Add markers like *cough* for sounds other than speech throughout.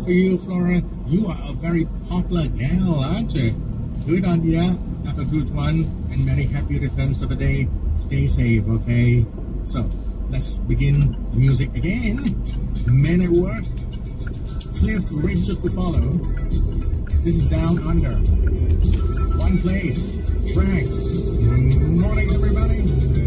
For you, Flora, you are a very popular gal, aren't you? Good on. Have a good one and many happy returns of the day. Stay safe, okay? So, let's begin the music again. Men at work. Cliff Richard to follow. This is Down Under. One place. Traxx. Morning, everybody.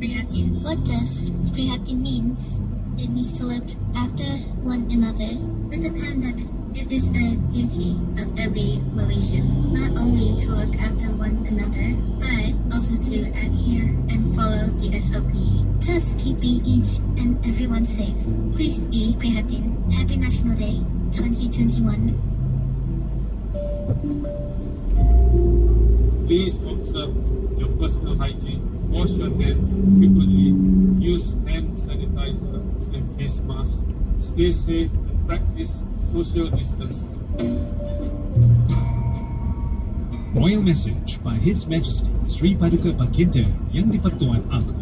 Prihatin. What does Prihatin means? It means to look after one another. With the pandemic, it is a duty of every Malaysian not only to look after one another, but also to adhere and follow the SOP, thus keeping each and everyone safe. Please be Prihatin. Happy National Day 2021. Please your personal hygiene. Wash your hands frequently. Use hand sanitizer and face mask. Stay safe and practice social distancing. Royal message by His Majesty Sri Paduka Baginda Yang di-Pertuan Agong.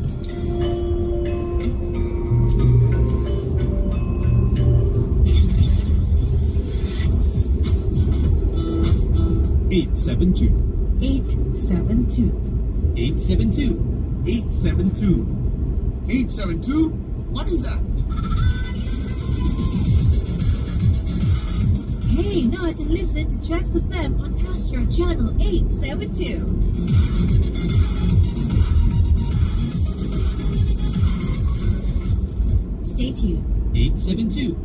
Eight seven two. 872. 872. 872. 872? What is that? Hey, now I can listen to Traxx FM on Astro Channel 872. Stay tuned. 872.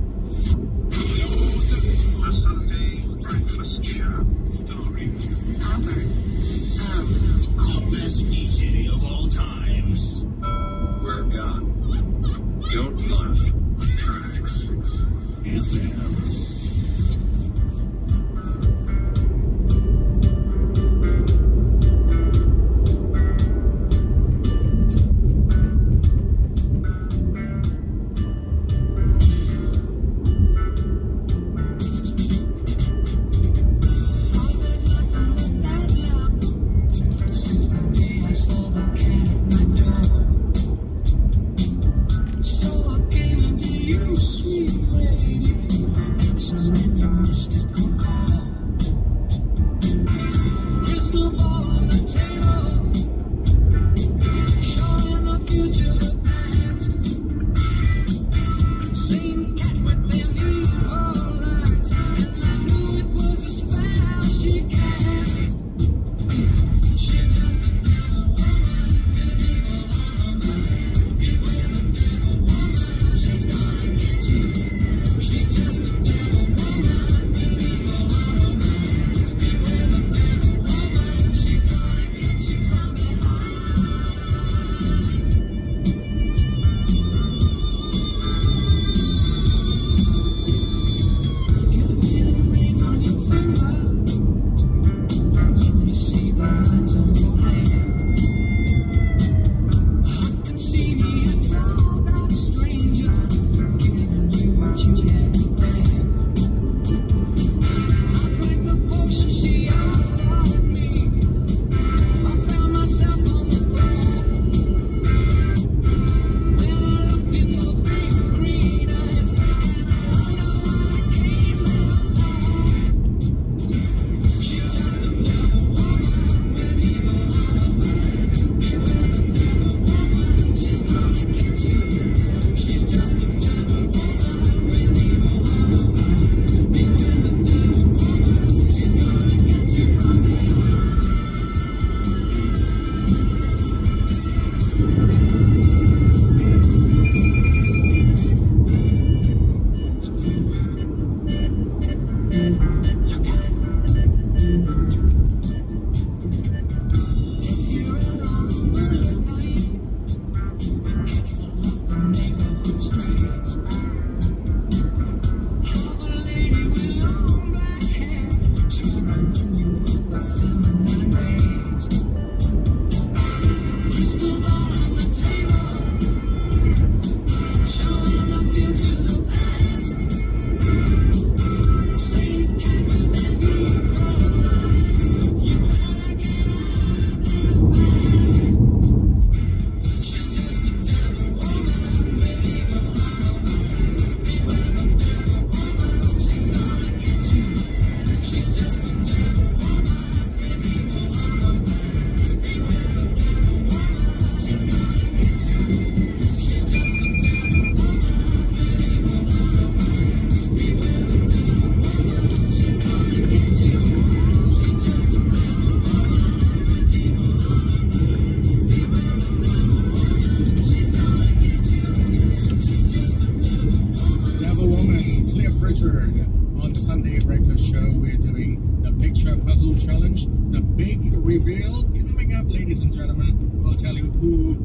Reveal coming up, ladies and gentlemen. We'll tell you who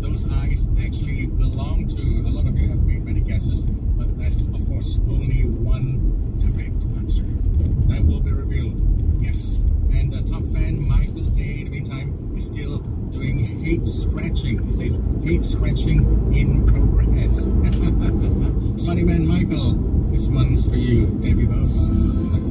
those eyes actually belong to. A lot of you have made many guesses, but there's, of course, only one correct answer. That will be revealed. Yes. And the top fan, Michael Day, in the meantime, is still doing hate scratching. He says hate scratching in progress. *laughs* Funny man Michael, this one's for you, Debbie.